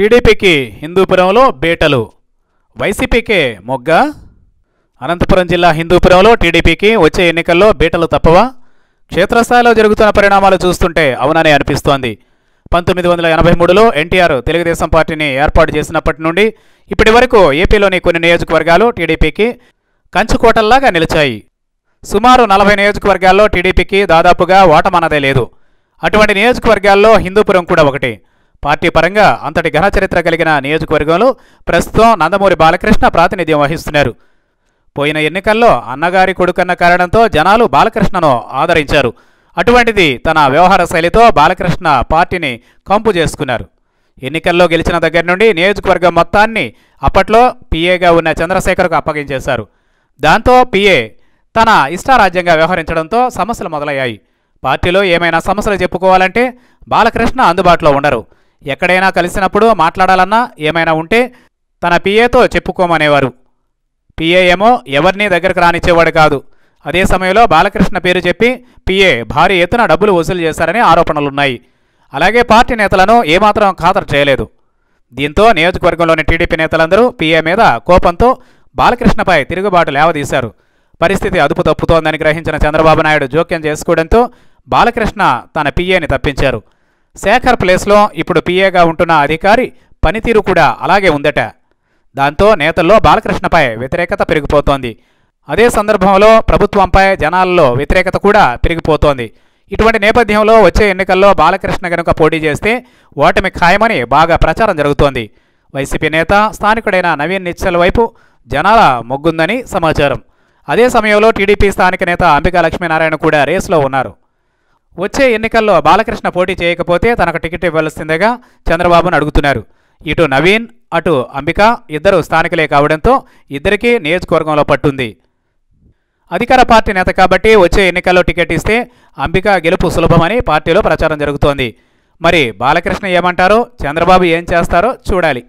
టీడీపీకి హిందూపురంలో బేటలు వైసీపీకే మొగ్గ అనంతపురం జిల్లా హిందూపురంలో టీడీపీకి వచ్చే ఎన్నికల్లో బీటలు తప్పవా? క్షేత్రస్థాయిలో జరుగుతున్న పరిణామాలు చూస్తుంటే అవుననే అనిపిస్తోంది. పంతొమ్మిది వందల ఎనభై మూడులో ఎన్టీఆర్ తెలుగుదేశం పార్టీని ఏర్పాటు చేసినప్పటి నుండి ఇప్పటి వరకు ఏపీలోని కొన్ని నియోజకవర్గాలు టీడీపీకి కంచుకోటల్లాగా నిలిచాయి. సుమారు నలభై నియోజకవర్గాల్లో టీడీపీకి దాదాపుగా ఓటమన్నదే లేదు. అటువంటి నియోజకవర్గాల్లో హిందూపురం కూడా ఒకటి. పార్టీ పరంగా అంతటి ఘన చరిత్ర కలిగిన నియోజకవర్గంలో ప్రస్తుతం నందమూరి బాలకృష్ణ ప్రాతినిధ్యం వహిస్తున్నారు. పోయిన ఎన్నికల్లో అన్నగారి కొడుకన్న కారణంతో జనాలు బాలకృష్ణను ఆదరించారు. అటువంటిది తన వ్యవహార శైలితో బాలకృష్ణ పార్టీని కంపు చేసుకున్నారు. ఎన్నికల్లో గెలిచిన దగ్గర నుండి నియోజకవర్గం మొత్తాన్ని అప్పట్లో పీఏగా ఉన్న చంద్రశేఖర్కు అప్పగించేశారు. దాంతో పీఏ తన ఇష్టారాజ్యంగా వ్యవహరించడంతో సమస్యలు మొదలయ్యాయి. పార్టీలో ఏమైనా సమస్యలు చెప్పుకోవాలంటే బాలకృష్ణ అందుబాటులో ఉండరు. ఎక్కడైనా కలిసినప్పుడు మాట్లాడాలన్నా ఏమైనా ఉంటే తన పీఏతో చెప్పుకోమనేవారు. పిఏ ఏమో ఎవరిని దగ్గరకు రానిచ్చేవాడు కాదు. అదే సమయంలో బాలకృష్ణ పేరు చెప్పి పిఏ భారీ ఎత్తున డబ్బులు వసూలు చేశారని ఆరోపణలున్నాయి. అలాగే పార్టీ నేతలను ఏమాత్రం ఖాతరు చేయలేదు. దీంతో నియోజకవర్గంలోని టీడీపీ నేతలందరూ పిఏ మీద కోపంతో బాలకృష్ణపై తిరుగుబాటు లేవదీశారు. పరిస్థితి అదుపు తప్పుతోందని గ్రహించిన చంద్రబాబు నాయుడు జోక్యం చేసుకోవడంతో బాలకృష్ణ తన పిఏని తప్పించారు. శేఖర్ ప్లేస్లో ఇప్పుడు పిఏగా ఉంటున్న అధికారి పనితీరు కూడా అలాగే ఉందట. దాంతో నేతల్లో బాలకృష్ణపై వ్యతిరేకత పెరిగిపోతోంది. అదే సందర్భంలో ప్రభుత్వంపై జనాల్లో వ్యతిరేకత కూడా పెరిగిపోతోంది. ఇటువంటి నేపథ్యంలో వచ్చే ఎన్నికల్లో బాలకృష్ణ గనుక పోటీ చేస్తే ఓటమి ఖాయమని బాగా ప్రచారం జరుగుతోంది. వైసీపీ నేత స్థానికుడైన నవీన్ నిశ్చల్ వైపు జనాల మొగ్గుందని సమాచారం. అదే సమయంలో టీడీపీ స్థానిక నేత అంబికా లక్ష్మీనారాయణ కూడా రేసులో ఉన్నారు. వచ్చే ఎన్నికల్లో బాలకృష్ణ పోటీ చేయకపోతే తనకు టికెట్ ఇవ్వాల్సిందేగా చంద్రబాబును అడుగుతున్నారు. ఇటు నవీన్ అటు అంబిక ఇద్దరు స్థానికులే కావడంతో ఇద్దరికీ నియోజకవర్గంలో పట్టుంది. అధికార పార్టీ నేత కాబట్టి వచ్చే ఎన్నికల్లో టికెట్ ఇస్తే అంబిక గెలుపు సులభమని పార్టీలో ప్రచారం జరుగుతోంది. మరి బాలకృష్ణ ఏమంటారో చంద్రబాబు ఏం చేస్తారో చూడాలి.